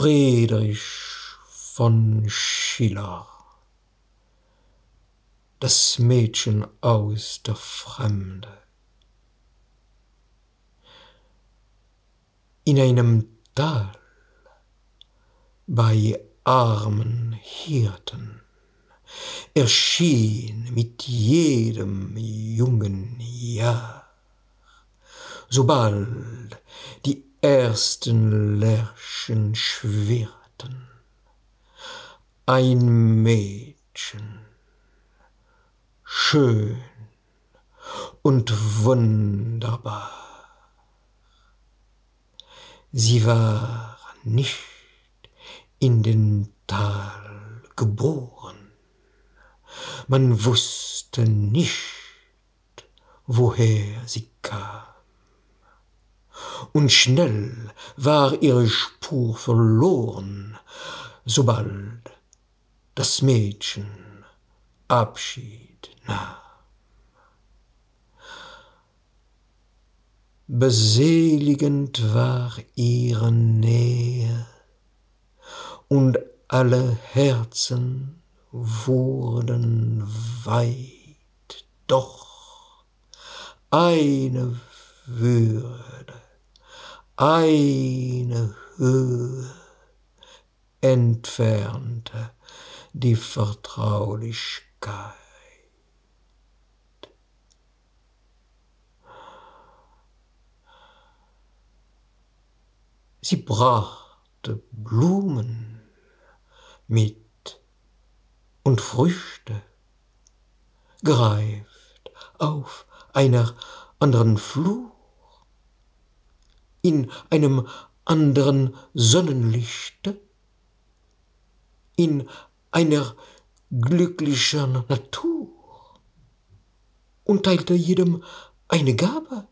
Friedrich von Schiller. Das Mädchen aus der Fremde. In einem Tal bei armen Hirten erschien mit jedem jungen Jahr, sobald ersten Lärchen schwirrten, ein Mädchen, schön und wunderbar. Sie war nicht in den Tal geboren, man wusste nicht, woher sie kam und schnell war ihre Spur verloren, sobald das Mädchen Abschied nahm. Beseligend war ihre Nähe, und alle Herzen wurden weit, doch eine Würde eine Höhe entfernte die Vertraulichkeit. Sie brachte Blumen mit und Früchte, greift auf einer anderen Flur in einem anderen Sonnenlichte, in einer glücklicheren Natur und teilte jedem eine Gabe,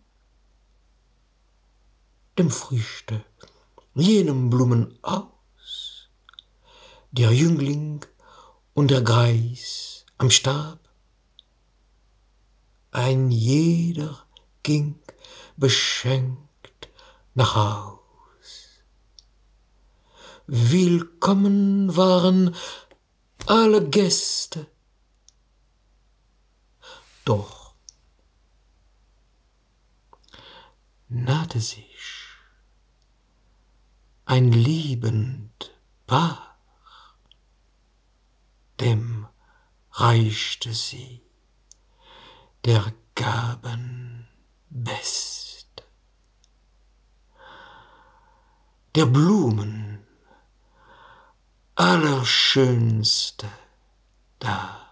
dem Früchte, jenem Blumen aus, der Jüngling und der Greis am Stab, ein jeder ging beschenkt nach Haus. Willkommen waren alle Gäste. Doch nahte sich ein liebend Paar, dem reichte sie der Gaben best. Der Blumen allerschönste da.